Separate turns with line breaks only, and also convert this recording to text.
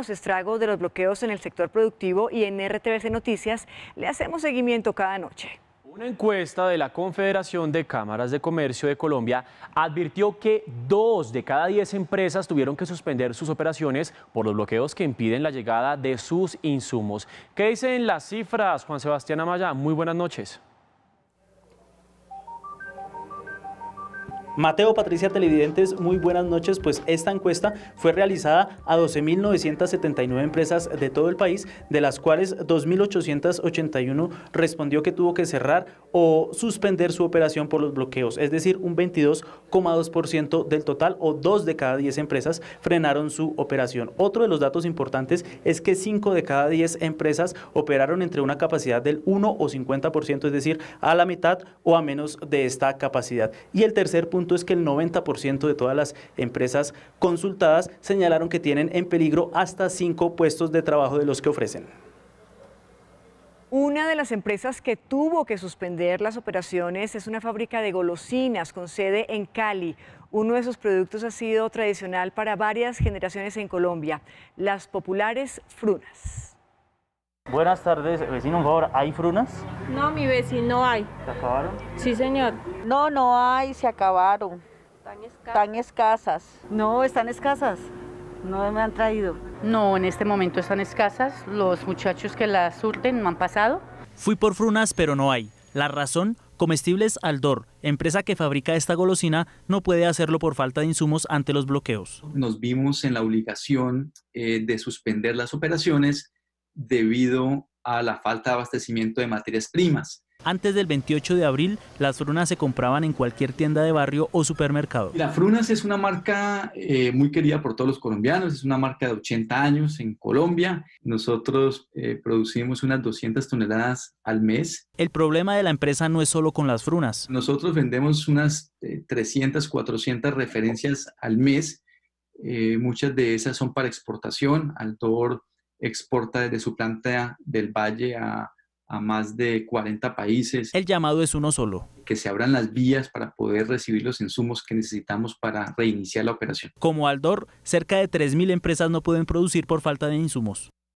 Los estragos de los bloqueos en el sector productivo y en RTBC Noticias le hacemos seguimiento cada noche.
Una encuesta de la Confederación de Cámaras de Comercio de Colombia advirtió que dos de cada diez empresas tuvieron que suspender sus operaciones por los bloqueos que impiden la llegada de sus insumos. ¿Qué dicen las cifras, Juan Sebastián Amaya? Muy buenas noches.
Mateo, Patricia Televidentes, muy buenas noches. Pues esta encuesta fue realizada a 12.979 empresas de todo el país, de las cuales 2.881 respondió que tuvo que cerrar o suspender su operación por los bloqueos, es decir, un 22,2% del total o dos de cada 10 empresas frenaron su operación. Otro de los datos importantes es que 5 de cada 10 empresas operaron entre una capacidad del 1 o 50%, es decir, a la mitad o a menos de esta capacidad. Y el tercer punto es que el 90% de todas las empresas consultadas señalaron que tienen en peligro hasta cinco puestos de trabajo de los que ofrecen.
Una de las empresas que tuvo que suspender las operaciones es una fábrica de golosinas con sede en Cali. Uno de sus productos ha sido tradicional para varias generaciones en Colombia, las populares frunas.
Buenas tardes, vecino, por favor, ¿hay frunas?
No, mi vecino hay.
¿Se acabaron?
Sí, señor.
No, no hay, se acabaron. Están escasas.
No, están escasas. No me han traído.
No, en este momento están escasas. Los muchachos que las surten no han pasado.
Fui por frunas, pero no hay. La razón, Comestibles Aldor, empresa que fabrica esta golosina, no puede hacerlo por falta de insumos ante los bloqueos.
Nos vimos en la obligación eh, de suspender las operaciones debido a la falta de abastecimiento de materias primas.
Antes del 28 de abril, las frunas se compraban en cualquier tienda de barrio o supermercado.
La Frunas es una marca eh, muy querida por todos los colombianos, es una marca de 80 años en Colombia. Nosotros eh, producimos unas 200 toneladas al mes.
El problema de la empresa no es solo con las frunas.
Nosotros vendemos unas 300, eh, 400 referencias al mes. muchas de esas son para exportación. Altor exporta desde su planta del Valle a, más de 40 países.
El llamado es uno solo.
Que se abran las vías para poder recibir los insumos que necesitamos para reiniciar la operación.
Como Aldor, cerca de 3.000 empresas no pueden producir por falta de insumos.